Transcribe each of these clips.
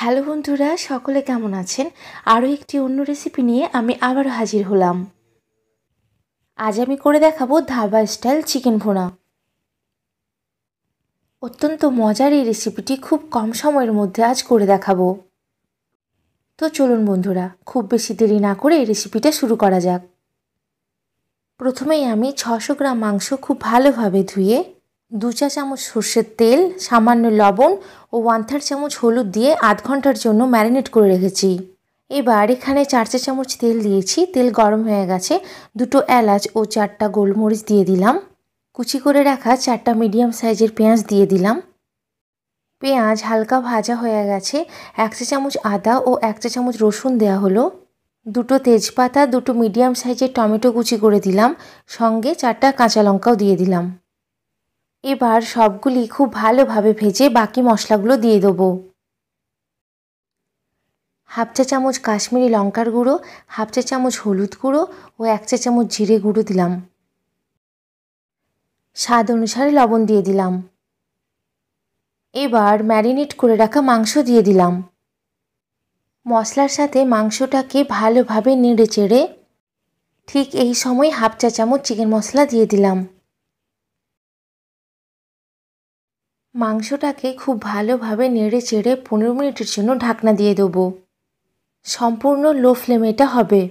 Hello বন্ধুরা, সকলে কেমন আছেন? আরও একটি অন্য রেসিপি নিয়ে আমি আবারও হাজির হলাম। আজ আমি করে দেখাবো ধাবা স্টাইল চিকেন ভোনা। অত্যন্ত মজার এই রেসিপিটি খুব কম সময়ের মধ্যে আজ করে দেখাবো। তো চলুন বন্ধুরা, খুব বেশি দেরি না করে এই রেসিপিটা শুরু করা যাক। প্রথমেই আমি ছশো গ্রাম মাংস খুব ভালোভাবে ধুয়ে দু চা চামচ সর্ষের তেল, সামান্য লবণ ও ওয়ান থার্ড চামচ হলুদ দিয়ে আধ ঘণ্টার জন্য ম্যারিনেট করে রেখেছি। এবার এখানে চার চা চামচ তেল দিয়েছি, তেল গরম হয়ে গেছে। দুটো এলাচ ও চারটা গোলমরিচ দিয়ে দিলাম। কুচি করে রাখা চারটা মিডিয়াম সাইজের পেঁয়াজ দিয়ে দিলাম। পেঁয়াজ হালকা ভাজা হয়ে গেছে। এক চা চামচ আদা ও এক চা চামচ রসুন দেওয়া হলো। দুটো তেজপাতা, দুটো মিডিয়াম সাইজের টমেটো কুচি করে দিলাম। সঙ্গে চারটা কাঁচা লঙ্কাও দিয়ে দিলাম। এবার সবগুলি খুব ভালোভাবে ভেজে বাকি মশলাগুলো দিয়ে দেবো। হাফ চা চামচ কাশ্মীরি লঙ্কার গুঁড়ো, হাফ চা চামচ হলুদ গুঁড়ো ও এক চা চামচ জিরে গুঁড়ো দিলাম। স্বাদ অনুসারে লবণ দিয়ে দিলাম। এবার ম্যারিনেট করে রাখা মাংস দিয়ে দিলাম। মশলার সাথে মাংসটাকে ভালোভাবে নেড়ে চেড়ে ঠিক এই সময় হাফ চা চামচ চিকেন মশলা দিয়ে দিলাম। মাংসটাকে খুব ভালোভাবে নেড়ে চেড়ে পনেরো মিনিটের জন্য ঢাকনা দিয়ে দেবো। সম্পূর্ণ লো ফ্লেমে এটা হবে।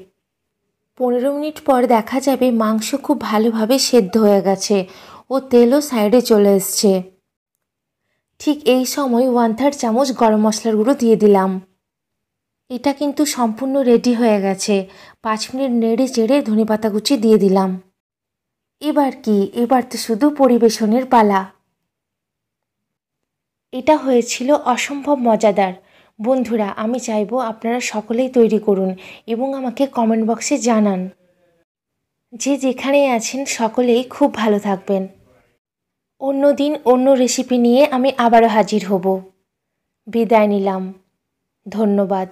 পনেরো মিনিট পর দেখা যাবে মাংস খুব ভালোভাবে সেদ্ধ হয়ে গেছে ও তেলও সাইডে চলে এসছে। ঠিক এই সময় ওয়ান থার্ড চামচ গরম মশলার গুঁড়ো দিয়ে দিলাম। এটা কিন্তু সম্পূর্ণ রেডি হয়ে গেছে। পাঁচ মিনিট নেড়ে চেড়ে ধনে পাতা কুচি দিয়ে দিলাম। এবার কি? এবার তো শুধু পরিবেশনের পালা। এটা হয়েছিল অসম্ভব মজাদার। বন্ধুরা, আমি চাইব আপনারা সকলেই তৈরি করুন এবং আমাকে কমেন্ট বক্সে জানান। যে যেখানে আছেন সকলেই খুব ভালো থাকবেন। অন্য দিন অন্য রেসিপি নিয়ে আমি আবারও হাজির হব। বিদায় নিলাম। ধন্যবাদ।